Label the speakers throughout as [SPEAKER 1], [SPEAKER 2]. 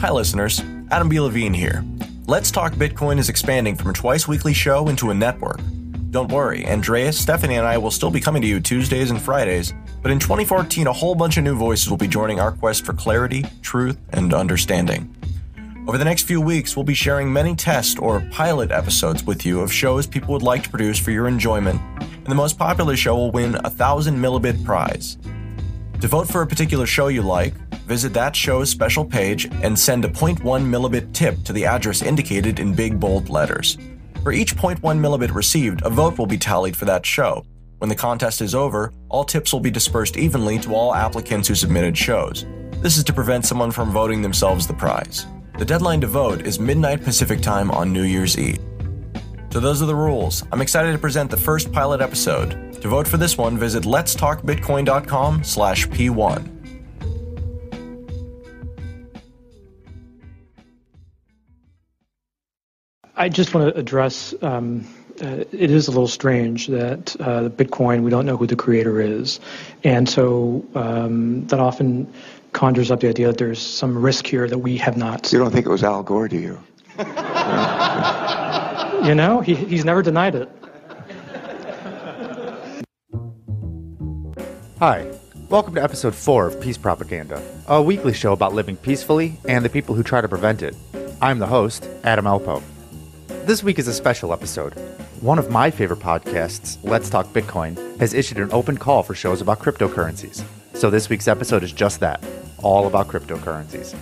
[SPEAKER 1] Hi, listeners. Adam B. Levine here. Let's Talk Bitcoin is expanding from a twice weekly show into a network. Don't worry, Andreas, Stephanie, and I will still be coming to you Tuesdays and Fridays, but in 2014, a whole bunch of new voices will be joining our quest for clarity, truth, and understanding. Over the next few weeks, we'll be sharing many test or pilot episodes with you of shows people would like to produce for your enjoyment, and the most popular show will win a 1000 millibit prize. To vote for a particular show you like, visit that show's special page and send a 0.1 millibit tip to the address indicated in big bold letters. For each 0.1 millibit received, a vote will be tallied for that show. When the contest is over, all tips will be dispersed evenly to all applicants who submitted shows. This is to prevent someone from voting themselves the prize. The deadline to vote is midnight Pacific time on New Year's Eve. So those are the rules. I'm excited to present the first pilot episode. To vote for this one, visit letstalkbitcoin.com slash P1.
[SPEAKER 2] I just want to address um, uh, it is a little strange that uh, Bitcoin, we don't know who the creator is. And so um, that often conjures up the idea that there's some risk here that we have not.
[SPEAKER 3] You don't think it was Al Gore, do you?
[SPEAKER 2] you know, he, he's never denied it.
[SPEAKER 4] Hi, welcome to episode 4 of Peace Propaganda, a weekly show about living peacefully and the people who try to prevent it. I'm the host, Adam Alpo. This week is a special episode. One of my favorite podcasts, Let's Talk Bitcoin, has issued an open call for shows about cryptocurrencies. So this week's episode is just that all about cryptocurrencies.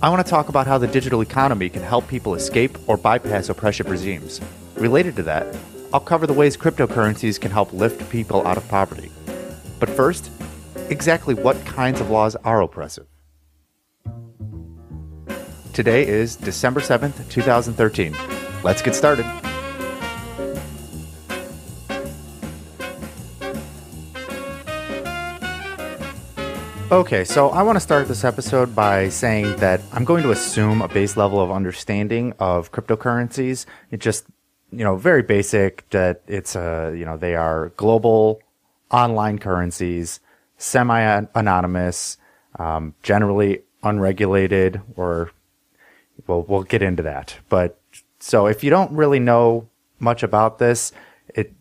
[SPEAKER 4] I want to talk about how the digital economy can help people escape or bypass oppressive regimes. Related to that, I'll cover the ways cryptocurrencies can help lift people out of poverty. But first, exactly what kinds of laws are oppressive? Today is December 7th, 2013. Let's get started. Okay, so I want to start this episode by saying that I'm going to assume a base level of understanding of cryptocurrencies. It just, you know, very basic that it's a, you know, they are global online currencies, semi-anonymous, um, generally unregulated, or we'll we'll get into that. But so if you don't really know much about this, it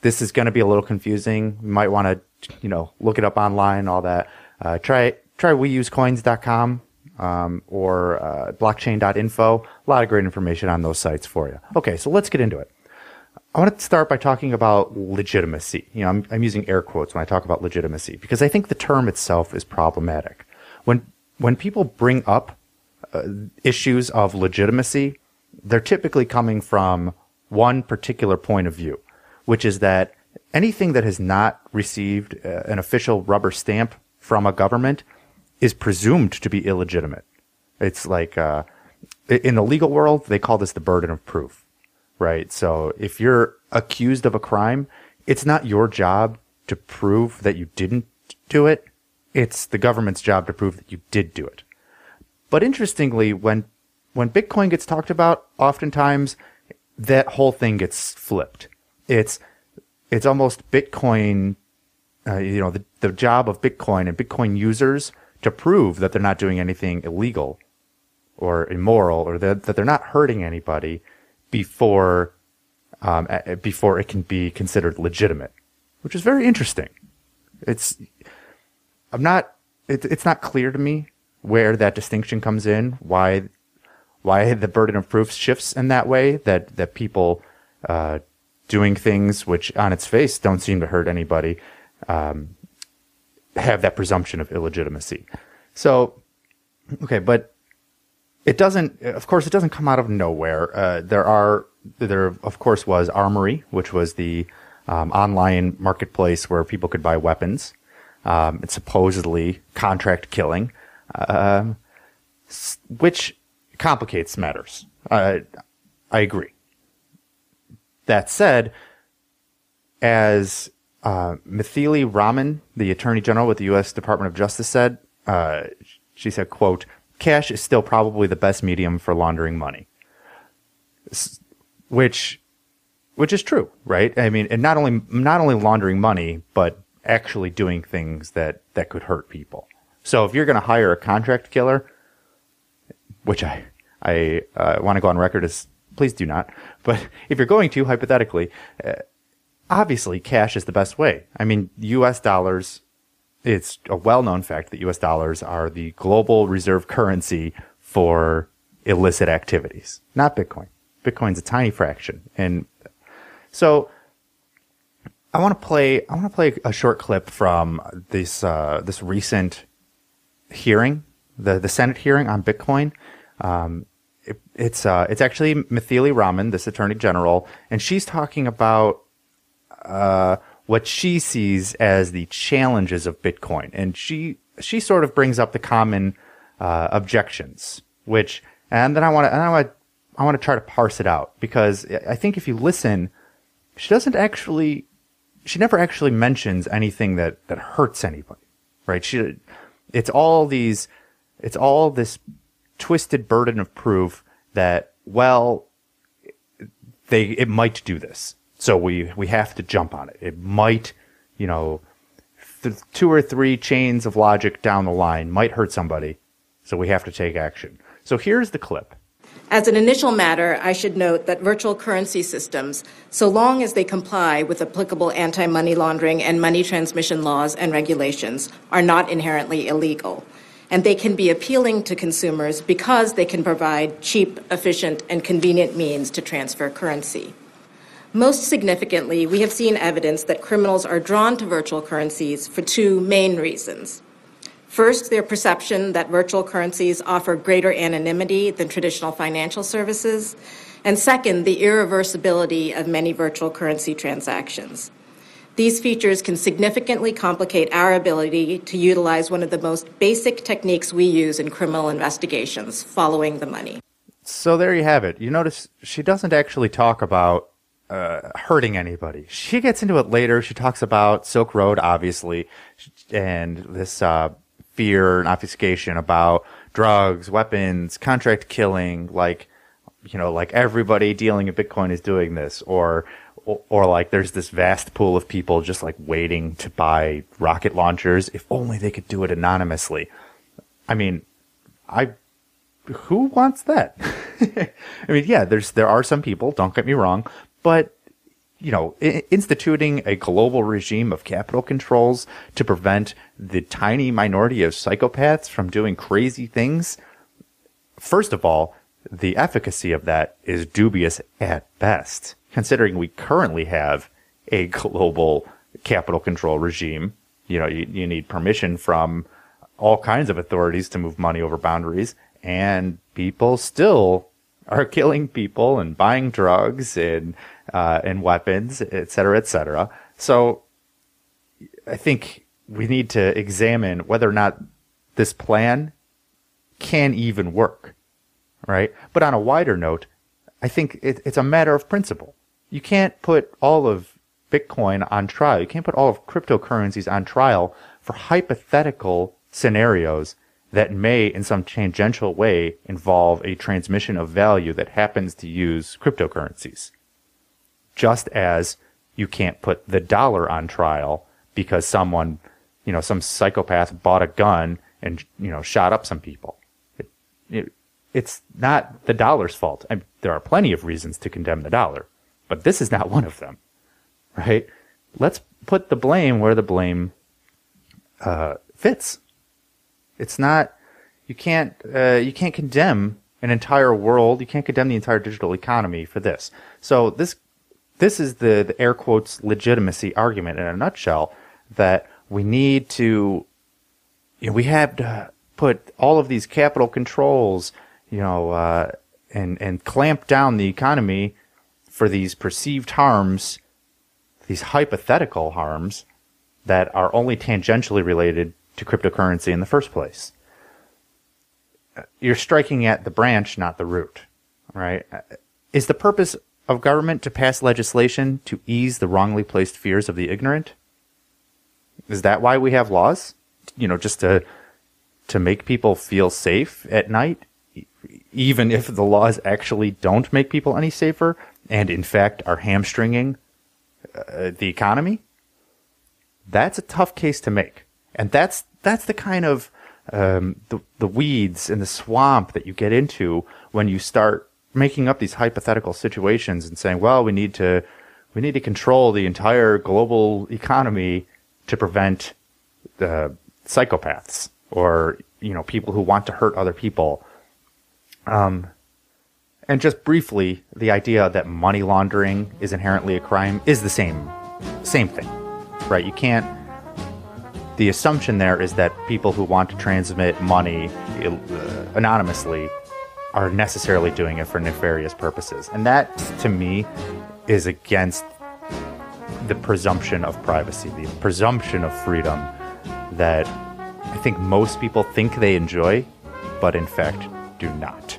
[SPEAKER 4] this is going to be a little confusing. You might want to you know look it up online, all that. Uh, try try weusecoins.com um, or uh, blockchain.info. A lot of great information on those sites for you. Okay, so let's get into it. I want to start by talking about legitimacy. You know, I'm, I'm using air quotes when I talk about legitimacy because I think the term itself is problematic. When when people bring up uh, issues of legitimacy, they're typically coming from one particular point of view, which is that anything that has not received uh, an official rubber stamp from a government is presumed to be illegitimate. It's like uh, in the legal world, they call this the burden of proof right? So if you're accused of a crime, it's not your job to prove that you didn't do it. It's the government's job to prove that you did do it. But interestingly, when when Bitcoin gets talked about, oftentimes that whole thing gets flipped. It's it's almost Bitcoin, uh, you know, the, the job of Bitcoin and Bitcoin users to prove that they're not doing anything illegal or immoral or that, that they're not hurting anybody before um, before it can be considered legitimate, which is very interesting. It's I'm not it, it's not clear to me where that distinction comes in. Why why the burden of proof shifts in that way that that people uh, doing things which on its face don't seem to hurt anybody um, have that presumption of illegitimacy. So okay, but it doesn't, of course, it doesn't come out of nowhere. Uh, there are, there of course was Armory, which was the um, online marketplace where people could buy weapons. Um, it's supposedly contract killing, um, which complicates matters. Uh, I agree. That said, as uh, Mythili Raman, the Attorney General with the U.S. Department of Justice, said, uh, she said, "quote cash is still probably the best medium for laundering money. Which which is true, right? I mean, and not only not only laundering money, but actually doing things that that could hurt people. So if you're going to hire a contract killer, which I I uh, want to go on record as please do not. But if you're going to, hypothetically, uh, obviously cash is the best way. I mean, U.S. dollars. It's a well-known fact that U.S. dollars are the global reserve currency for illicit activities, not Bitcoin. Bitcoin's a tiny fraction, and so I want to play. I want to play a short clip from this uh, this recent hearing, the the Senate hearing on Bitcoin. Um, it, it's uh, it's actually Mythili Raman, this Attorney General, and she's talking about uh, what she sees as the challenges of Bitcoin, and she she sort of brings up the common uh, objections, which and then I want to I want I want to try to parse it out because I think if you listen, she doesn't actually she never actually mentions anything that that hurts anybody, right? She, it's all these, it's all this twisted burden of proof that well, they it might do this, so we we have to jump on it. It might, you know, th- two or three chains of logic down the line might hurt somebody, so we have to take action. So here's the clip.
[SPEAKER 3] As an initial matter, I should note that virtual currency systems, so long as they comply with applicable anti money laundering and money transmission laws and regulations, are not inherently illegal. And they can be appealing to consumers because they can provide cheap, efficient, and convenient means to transfer currency. Most significantly, we have seen evidence that criminals are drawn to virtual currencies for two main reasons. First, their perception that virtual currencies offer greater anonymity than traditional financial services. And second, the irreversibility of many virtual currency transactions. These features can significantly complicate our ability to utilize one of the most basic techniques we use in criminal investigations following the money.
[SPEAKER 4] So there you have it. You notice she doesn't actually talk about uh, hurting anybody. She gets into it later. She talks about Silk Road, obviously, and this uh, fear and obfuscation about drugs, weapons, contract killing, like, you know, like everybody dealing in Bitcoin is doing this, or, or, or like there's this vast pool of people just like waiting to buy rocket launchers. If only they could do it anonymously. I mean, I, who wants that? I mean, yeah, there's, there are some people, don't get me wrong, but you know, instituting a global regime of capital controls to prevent the tiny minority of psychopaths from doing crazy things. First of all, the efficacy of that is dubious at best, considering we currently have a global capital control regime. You know, you, you need permission from all kinds of authorities to move money over boundaries, and people still are killing people and buying drugs and uh, and weapons, et cetera, et cetera. So I think we need to examine whether or not this plan can even work, right? But on a wider note, I think it, it's a matter of principle. You can't put all of Bitcoin on trial. You can't put all of cryptocurrencies on trial for hypothetical scenarios that may, in some tangential way, involve a transmission of value that happens to use cryptocurrencies. Just as you can't put the dollar on trial because someone, you know, some psychopath bought a gun and, you know, shot up some people. It, it, it's not the dollar's fault. I mean, there are plenty of reasons to condemn the dollar, but this is not one of them, right? Let's put the blame where the blame uh, fits. It's not. You can't. Uh, you can't condemn an entire world. You can't condemn the entire digital economy for this. So this this is the, the air quotes legitimacy argument in a nutshell that we need to. You know, we have to put all of these capital controls. You know, uh, and and clamp down the economy for these perceived harms, these hypothetical harms that are only tangentially related to cryptocurrency in the first place. You're striking at the branch, not the root, right? Is the purpose of government to pass legislation to ease the wrongly placed fears of the ignorant? Is that why we have laws? You know, just to to make people feel safe at night, even if the laws actually don't make people any safer, and in fact are hamstringing uh, the economy. That's a tough case to make and that's that's the kind of um, the the weeds and the swamp that you get into when you start making up these hypothetical situations and saying, well, we need to we need to control the entire global economy to prevent the psychopaths or you know people who want to hurt other people. Um, and just briefly, the idea that money laundering is inherently a crime is the same same thing, right? You can't. The assumption there is that people who want to transmit money uh, anonymously are necessarily doing it for nefarious purposes, and that, to me, is against the presumption of privacy, the presumption of freedom that I think most people think they enjoy, but in fact do not.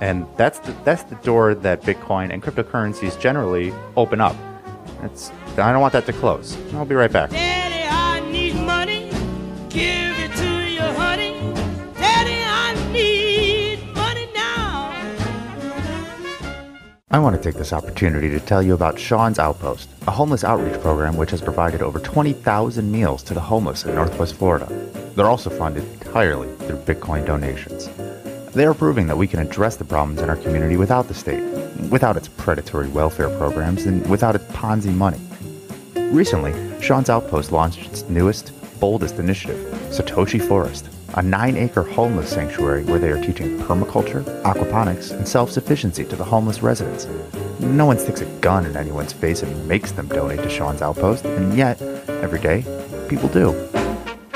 [SPEAKER 4] And that's the, that's the door that Bitcoin and cryptocurrencies generally open up. It's, I don't want that to close. I'll be right back.
[SPEAKER 5] Daddy, I need money. Give it to you, honey. Daddy, I need money now.
[SPEAKER 4] I want to take this opportunity to tell you about Sean's Outpost, a homeless outreach program which has provided over 20,000 meals to the homeless in Northwest Florida. They're also funded entirely through Bitcoin donations. They are proving that we can address the problems in our community without the state, without its predatory welfare programs, and without its Ponzi money. Recently, Sean's Outpost launched its newest, boldest initiative, Satoshi Forest, a nine acre homeless sanctuary where they are teaching permaculture, aquaponics, and self sufficiency to the homeless residents. No one sticks a gun in anyone's face and makes them donate to Sean's Outpost, and yet, every day, people do.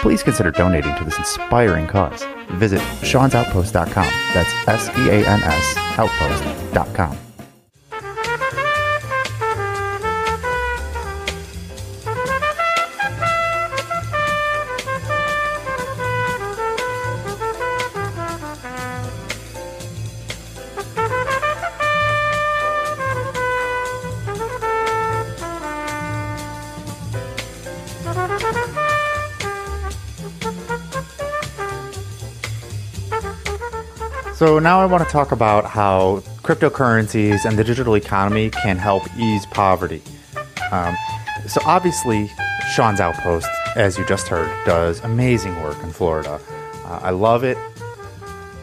[SPEAKER 4] Please consider donating to this inspiring cause. Visit seansoutpost.com. That's S E A N S outpost.com. So now I want to talk about how cryptocurrencies and the digital economy can help ease poverty. Um, so obviously, Sean's Outpost, as you just heard, does amazing work in Florida. Uh, I love it,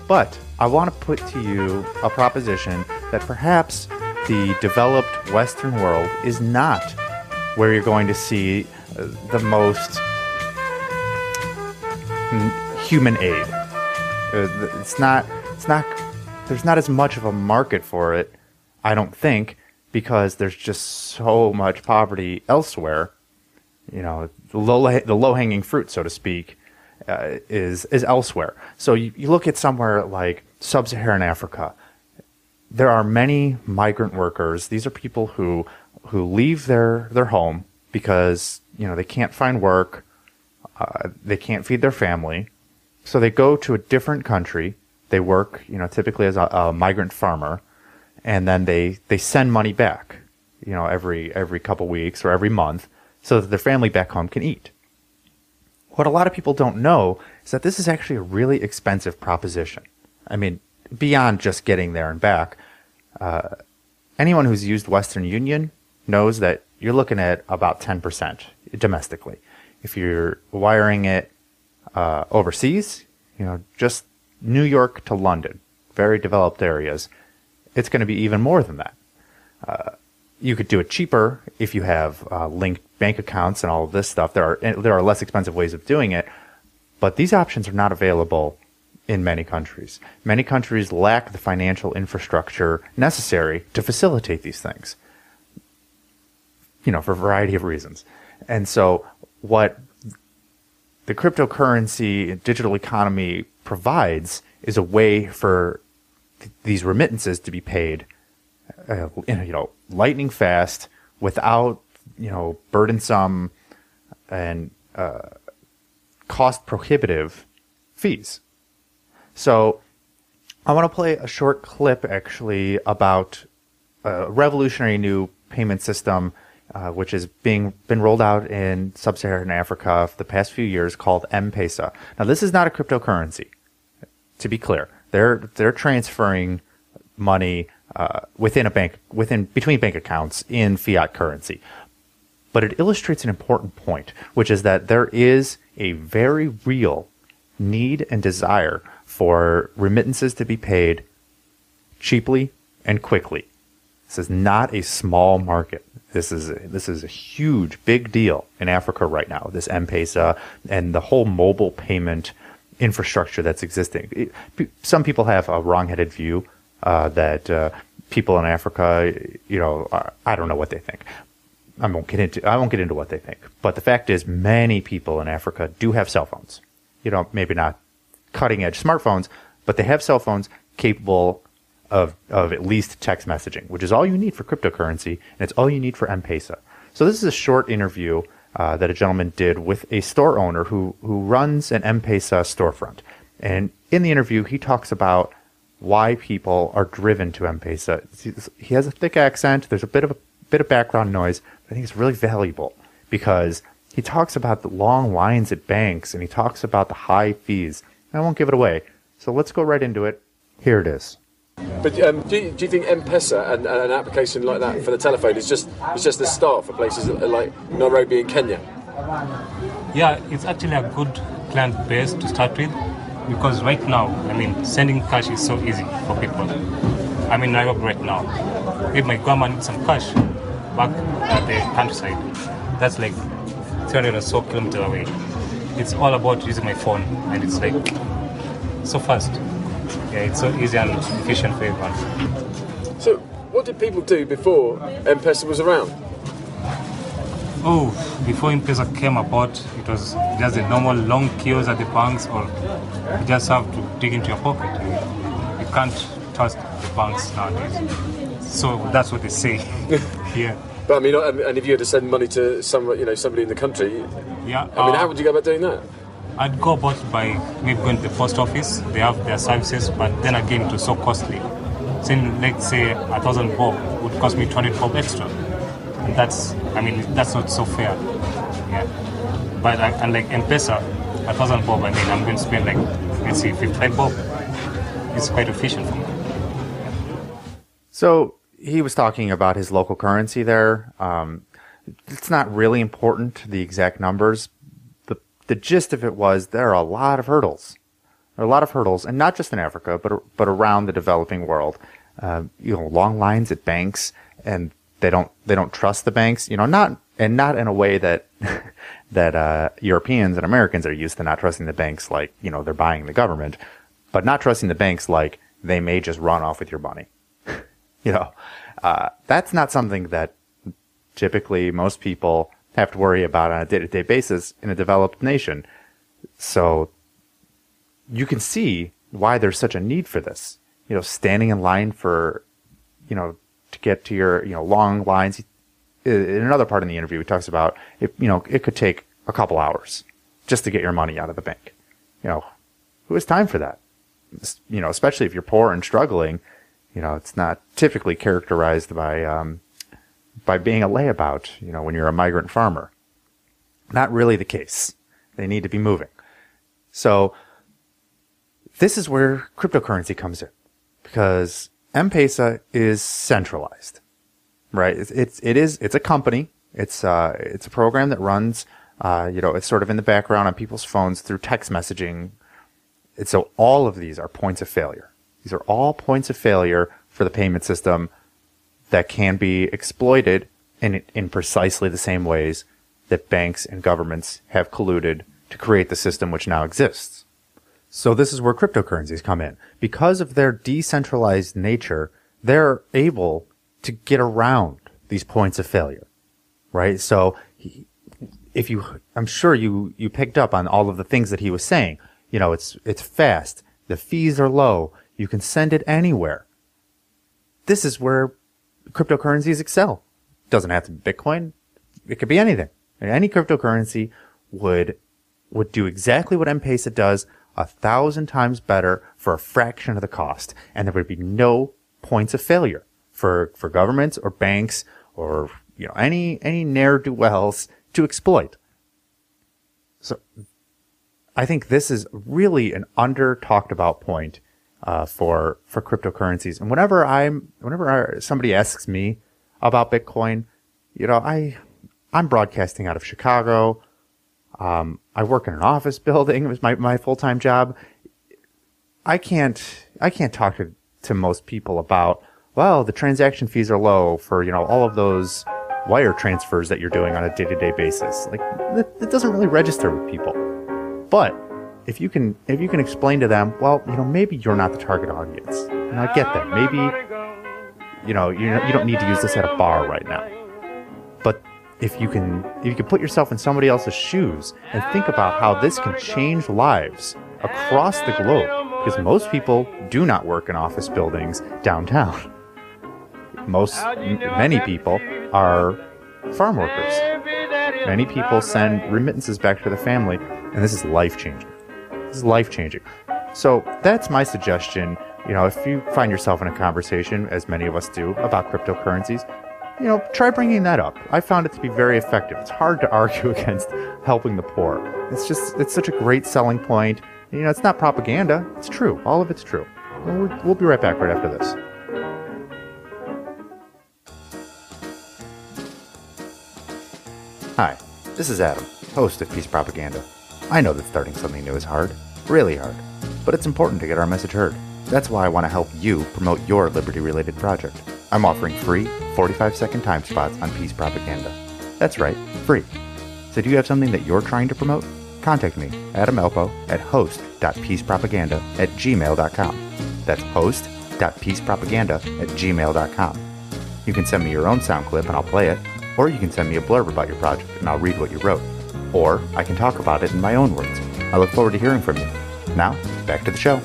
[SPEAKER 4] but I want to put to you a proposition that perhaps the developed Western world is not where you're going to see uh, the most mm, human aid. Uh, it's not it's not there's not as much of a market for it, I don't think, because there's just so much poverty elsewhere. You know, the low the low hanging fruit, so to speak, uh, is is elsewhere. So you, you look at somewhere like sub-Saharan Africa. There are many migrant workers. These are people who who leave their their home because you know they can't find work, uh, they can't feed their family, so they go to a different country they work, you know, typically as a, a migrant farmer, and then they they send money back, you know, every every couple weeks or every month, so that their family back home can eat. What a lot of people don't know is that this is actually a really expensive proposition. I mean, beyond just getting there and back, uh, anyone who's used Western Union knows that you're looking at about 10% domestically. If you're wiring it uh, overseas, you know, just New York to London, very developed areas, it's going to be even more than that. Uh, you could do it cheaper if you have uh, linked bank accounts and all of this stuff. There are there are less expensive ways of doing it, but these options are not available in many countries. Many countries lack the financial infrastructure necessary to facilitate these things. You know, for a variety of reasons. And so what the cryptocurrency digital economy provides is a way for th- these remittances to be paid, uh, you know, lightning fast without you know burdensome and uh, cost prohibitive fees. So I want to play a short clip actually about a revolutionary new payment system uh, which is being been rolled out in sub-Saharan Africa for the past few years called M-Pesa. Now this is not a cryptocurrency to be clear, they're they're transferring money uh, within a bank within between bank accounts in fiat currency. But it illustrates an important point, which is that there is a very real need and desire for remittances to be paid cheaply and quickly. This is not a small market. This is a, this is a huge, big deal in Africa right now. This M-Pesa and the whole mobile payment infrastructure that's existing. It- pe- some people have a wrong-headed view uh, that uh, people in Africa, you know, are, I don't know what they think. I won't get into I won't get into what they think. But the fact is, many people in Africa do have cell phones. You know, maybe not cutting edge smartphones, but they have cell phones capable of of at least text messaging, which is all you need for cryptocurrency, and it's all you need for M-Pesa. So this is a short interview uh, that a gentleman did with a store owner who who runs an M-Pesa storefront, and in the interview he talks about why people are driven to M-Pesa. He has a thick accent. There's a bit of a bit of background noise. But I think it's really valuable because he talks about the long lines at banks and he talks about the high fees. I won't give it away. So let's go right into it. Here it is.
[SPEAKER 6] But um, do, you, do you think M-Pesa and, and an application like that for the telephone is just is just the start for places like Nairobi and Kenya?
[SPEAKER 7] Yeah, it's actually a good client base to start with because right now, I mean, sending cash is so easy for people. I'm in Nairobi right now. If my grandma needs some cash back at the countryside, that's like 300 or so kilometers away. It's all about using my phone and it's like so fast. Yeah, it's so easy and efficient for everyone.
[SPEAKER 6] So what did people do before M-Pesa was around?
[SPEAKER 7] Oh, before M-Pesa came about, it was just the normal long queues at the banks, or you just have to dig into your pocket. You, you can't trust the banks nowadays. So that's what they say here.
[SPEAKER 6] But I mean, and if you had to send money to some, you know, somebody in the country,
[SPEAKER 7] Yeah.
[SPEAKER 6] I mean,
[SPEAKER 7] uh,
[SPEAKER 6] how would you go about doing that?
[SPEAKER 7] I'd go about by maybe going to the post office. They have their services, but then again, it was so costly. Saying, let's say, a thousand bob would cost me 200 bob extra. And that's, I mean, that's not so fair. Yeah. But uh, unlike M-Pesa, a thousand bob, I mean, I'm going to spend like, let's say, 55 bob. It's quite efficient for me.
[SPEAKER 4] So he was talking about his local currency there. Um, it's not really important, the exact numbers. The, gist of it was there are a lot of hurdles. There are a lot of hurdles, and not just in Africa, but, but around the developing world. Uh, you know, long lines at banks, and they don't, they don't trust the banks, you know, not, and not in a way that, that, uh, Europeans and Americans are used to not trusting the banks like, you know, they're buying the government, but not trusting the banks like they may just run off with your money you know, uh, that's not something that typically most people have to worry about on a day to day basis in a developed nation. So you can see why there's such a need for this. You know, standing in line for, you know, to get to your, you know, long lines. In another part in the interview, he talks about, it, you know, it could take a couple hours just to get your money out of the bank. You know, who has time for that? You know, especially if you're poor and struggling, you know, it's not typically characterized by um, by being a layabout. You know, when you're a migrant farmer, not really the case. They need to be moving. So this is where cryptocurrency comes in, because M-Pesa is centralized, right? It's, it's it is it's a company. It's uh it's a program that runs. Uh, you know, it's sort of in the background on people's phones through text messaging. And so all of these are points of failure. These are all points of failure for the payment system that can be exploited in, in precisely the same ways that banks and governments have colluded to create the system which now exists. So this is where cryptocurrencies come in. Because of their decentralized nature, they're able to get around these points of failure, right? So if you, I'm sure you, you picked up on all of the things that he was saying. You know, it's, it's fast. The fees are low. You can send it anywhere. This is where cryptocurrencies excel. Doesn't have to be Bitcoin. It could be anything. Any cryptocurrency would, would do exactly what M-Pesa does a thousand times better for a fraction of the cost. And there would be no points of failure for, for governments or banks or, you know, any, any ne'er-do-wells to exploit. So I think this is really an under talked about point uh, for for cryptocurrencies. And whenever I'm whenever somebody asks me about Bitcoin, you know, I I'm broadcasting out of Chicago. Um, I work in an office building. It was my, my full time job. I can't I can't talk to, to most people about well the transaction fees are low for you know all of those wire transfers that you're doing on a day to day basis. Like it doesn't really register with people. But if you can if you can explain to them, well, you know maybe you're not the target audience, and I get that. Maybe you know you you don't need to use this at a bar right now. But if you can if you can put yourself in somebody else's shoes and think about how this can change lives across the globe because most people do not work in office buildings downtown most many people are farm workers many people send remittances back to their family and this is life changing this is life changing so that's my suggestion you know if you find yourself in a conversation as many of us do about cryptocurrencies you know, try bringing that up. I found it to be very effective. It's hard to argue against helping the poor. It's just, it's such a great selling point. You know, it's not propaganda. It's true. All of it's true. We'll, we'll be right back right after this. Hi, this is Adam, host of Peace Propaganda. I know that starting something new is hard, really hard, but it's important to get our message heard. That's why I want to help you promote your liberty related project. I'm offering free 45 second time spots on Peace Propaganda. That's right, free. So do you have something that you're trying to promote? Contact me, Adam Elpo, at host.peacepropaganda at gmail.com. That's host.peacepropaganda at gmail.com. You can send me your own sound clip and I'll play it, or you can send me a blurb about your project and I'll read what you wrote. Or I can talk about it in my own words. I look forward to hearing from you. Now, back to the show.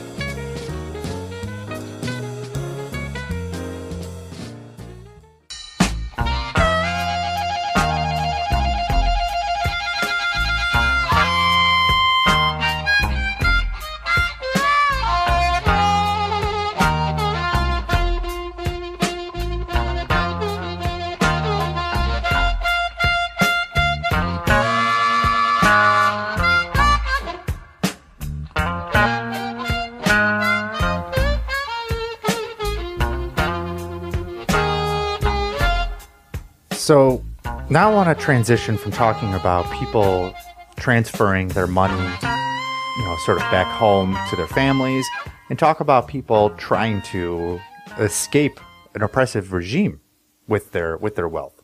[SPEAKER 4] Now I want to transition from talking about people transferring their money, you know, sort of back home to their families, and talk about people trying to escape an oppressive regime with their with their wealth.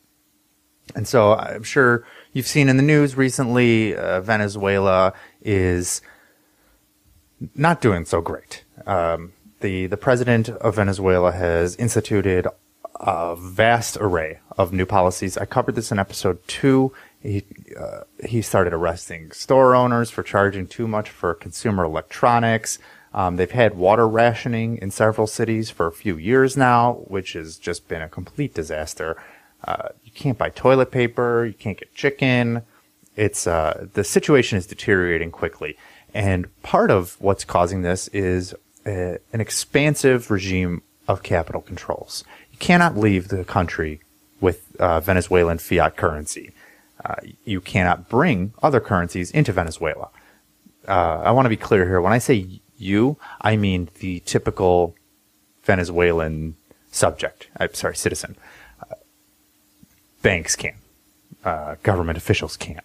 [SPEAKER 4] And so I'm sure you've seen in the news recently, uh, Venezuela is not doing so great. Um, the the president of Venezuela has instituted a vast array of new policies. I covered this in episode two. He uh, he started arresting store owners for charging too much for consumer electronics. Um, they've had water rationing in several cities for a few years now, which has just been a complete disaster. Uh, you can't buy toilet paper. You can't get chicken. It's uh, the situation is deteriorating quickly, and part of what's causing this is a, an expansive regime of capital controls. Cannot leave the country with uh, Venezuelan fiat currency. Uh, you cannot bring other currencies into Venezuela. Uh, I want to be clear here. When I say you, I mean the typical Venezuelan subject. I'm sorry, citizen. Uh, banks can. Uh, government officials can.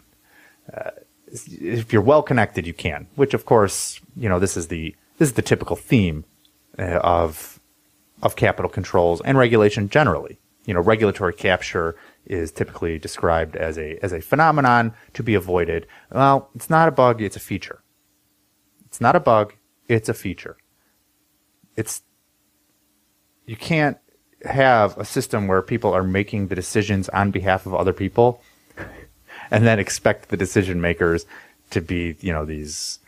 [SPEAKER 4] Uh, if you're well connected, you can. Which, of course, you know this is the this is the typical theme of of capital controls and regulation generally. You know, regulatory capture is typically described as a as a phenomenon to be avoided. Well, it's not a bug; it's a feature. It's not a bug; it's a feature. It's you can't have a system where people are making the decisions on behalf of other people and then expect the decision makers to be, you know, these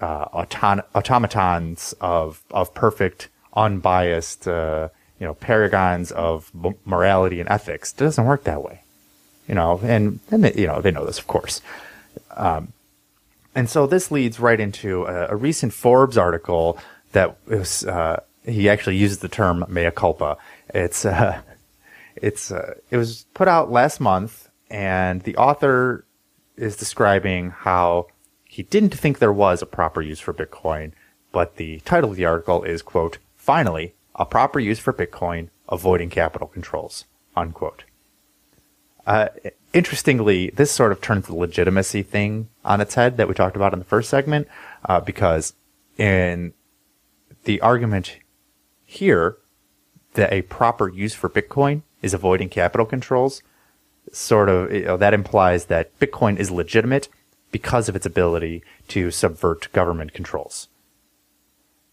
[SPEAKER 4] uh, auton- automatons of of perfect, unbiased, uh, you know, paragons of morality and ethics. It doesn't work that way, you know. And and they, you know they know this, of course. Um, and so this leads right into a, a recent Forbes article that was. Uh, he actually uses the term mea culpa. It's uh, it's uh, it was put out last month, and the author is describing how he didn't think there was a proper use for Bitcoin, but the title of the article is quote finally a proper use for Bitcoin avoiding capital controls unquote. Uh, interestingly, this sort of turns the legitimacy thing on its head that we talked about in the first segment, uh, because in the argument here that a proper use for Bitcoin is avoiding capital controls, sort of you know, that implies that Bitcoin is legitimate because of its ability to subvert government controls.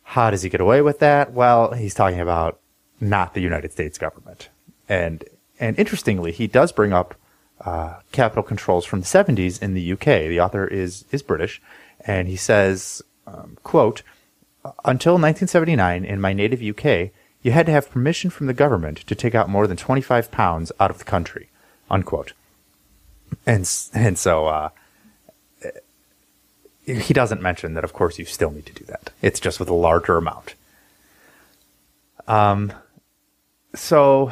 [SPEAKER 4] How does he get away with that? Well, he's talking about not the United States government. And and interestingly, he does bring up uh, capital controls from the 70s in the UK. The author is is British, and he says, um, "quote Until 1979, in my native UK, you had to have permission from the government to take out more than 25 pounds out of the country." Unquote. And and so uh, he doesn't mention that, of course, you still need to do that. It's just with a larger amount. Um, so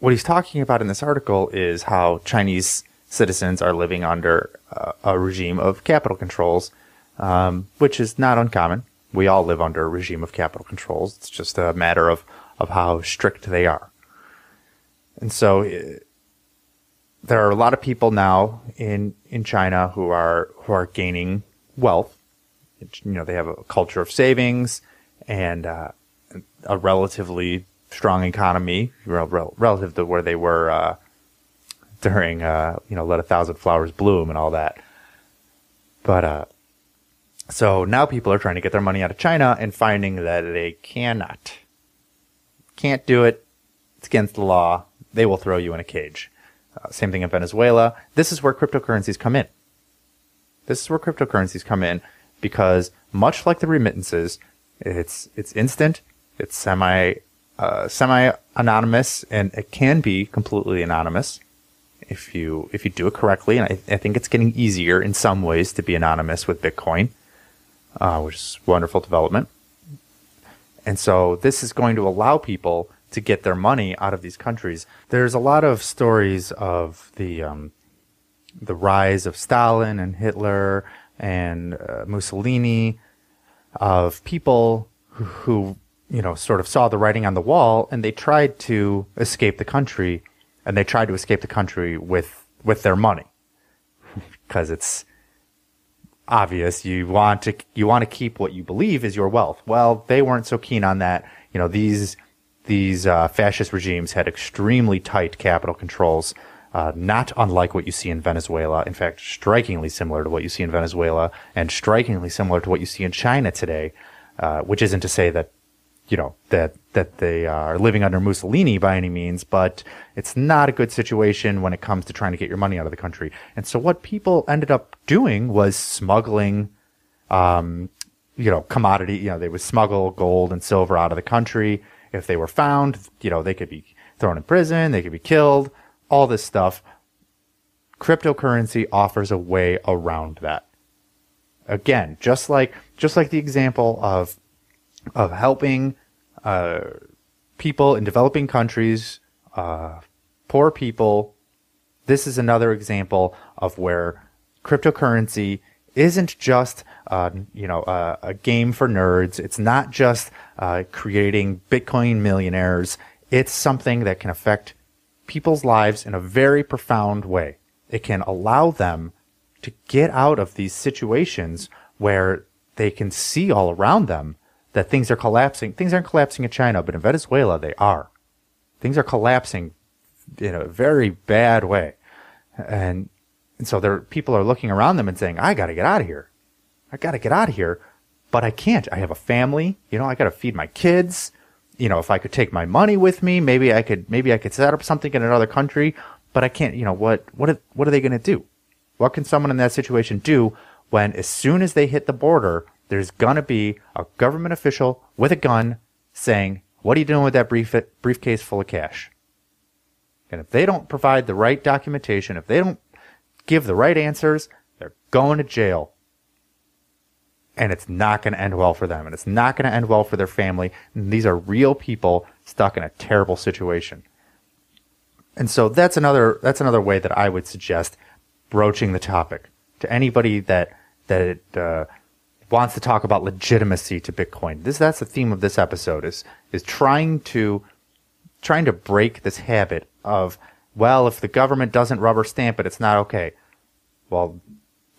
[SPEAKER 4] what he's talking about in this article is how Chinese citizens are living under uh, a regime of capital controls, um, which is not uncommon. We all live under a regime of capital controls. It's just a matter of, of how strict they are. And so uh, there are a lot of people now in, in China who are who are gaining wealth. You know, they have a culture of savings and uh, a relatively strong economy rel- relative to where they were uh, during uh, you know let a thousand flowers bloom and all that. But uh, so now people are trying to get their money out of China and finding that they cannot, can't do it. It's against the law. They will throw you in a cage. Uh, same thing in Venezuela. This is where cryptocurrencies come in. This is where cryptocurrencies come in because much like the remittances, it's it's instant, it's semi uh, semi anonymous, and it can be completely anonymous if you if you do it correctly. And I, I think it's getting easier in some ways to be anonymous with Bitcoin, uh, which is wonderful development. And so this is going to allow people to get their money out of these countries. There's a lot of stories of the um, the rise of Stalin and Hitler and uh, Mussolini, of people who, who, you know, sort of saw the writing on the wall and they tried to escape the country and they tried to escape the country with, with their money. Because it's obvious you want to, you want to keep what you believe is your wealth. Well, they weren't so keen on that. You know, these, these uh, fascist regimes had extremely tight capital controls, uh, not unlike what you see in Venezuela. In fact, strikingly similar to what you see in Venezuela, and strikingly similar to what you see in China today. Uh, which isn't to say that you know that that they are living under Mussolini by any means, but it's not a good situation when it comes to trying to get your money out of the country. And so, what people ended up doing was smuggling um, you know, commodity, you know, they would smuggle gold and silver out of the country. If they were found, you know, they could be thrown in prison, they could be killed, all this stuff. Cryptocurrency offers a way around that. Again, just like, just like the example of, of helping, uh, people in developing countries, uh, poor people, this is another example of where cryptocurrency isn't just uh, you know a game for nerds. It's not just uh, creating Bitcoin millionaires. It's something that can affect people's lives in a very profound way. It can allow them to get out of these situations where they can see all around them that things are collapsing. Things aren't collapsing in China, but in Venezuela they are. Things are collapsing in a very bad way. And and so there people are looking around them and saying, I gotta get out of here. I gotta get out of here. But I can't. I have a family, you know, I gotta feed my kids. You know, if I could take my money with me, maybe I could maybe I could set up something in another country, but I can't, you know, what what what are they gonna do? What can someone in that situation do when as soon as they hit the border, there's gonna be a government official with a gun saying, What are you doing with that brief briefcase full of cash? And if they don't provide the right documentation, if they don't give the right answers, they're going to jail. And it's not going to end well for them. And it's not going to end well for their family. And these are real people stuck in a terrible situation. And so that's another, that's another way that I would suggest broaching the topic to anybody that, that, uh, wants to talk about legitimacy to Bitcoin. This, that's the theme of this episode is, is trying to, trying to break this habit of, well, if the government doesn't rubber stamp it, it's not okay. Well,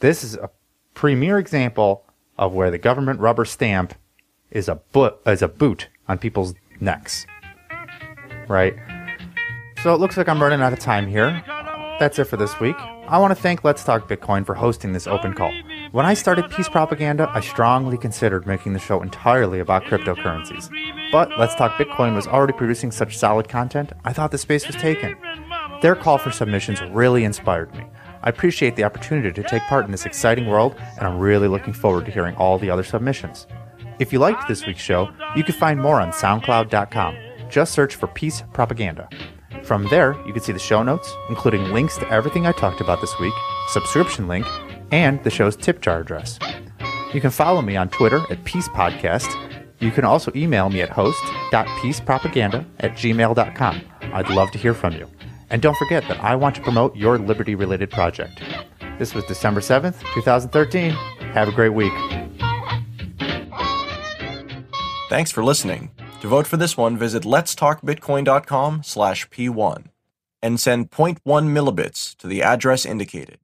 [SPEAKER 4] this is a premier example of where the government rubber stamp is a boot is a boot on people's necks. Right? So it looks like I'm running out of time here. That's it for this week. I want to thank Let's Talk Bitcoin for hosting this open call. When I started Peace Propaganda, I strongly considered making the show entirely about cryptocurrencies. But Let's Talk Bitcoin was already producing such solid content, I thought the space was taken. Their call for submissions really inspired me. I appreciate the opportunity to take part in this exciting world, and I'm really looking forward to hearing all the other submissions. If you liked this week's show, you can find more on SoundCloud.com. Just search for Peace Propaganda. From there, you can see the show notes, including links to everything I talked about this week, subscription link, and the show's tip jar address. You can follow me on Twitter at Peace Podcast. You can also email me at host.peacepropaganda at gmail.com. I'd love to hear from you. And don't forget that I want to promote your liberty related project. This was December 7th, 2013. Have a great week.
[SPEAKER 1] Thanks for listening. To vote for this one, visit letstalkbitcoin.com slash P1 and send 0.1 millibits to the address indicated.